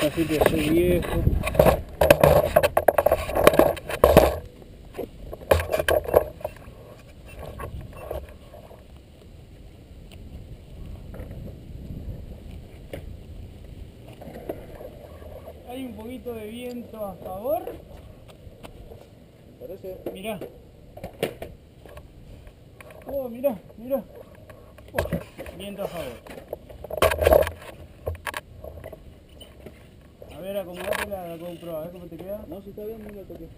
Casi que soy viejo. Hay un poquito de viento a favor. Parece. Mirá. Oh, mirá, mirá. Oh, viento a favor. ver, acomodate la GoPro, a ver cómo te queda. No, si está bien, no lo toqué.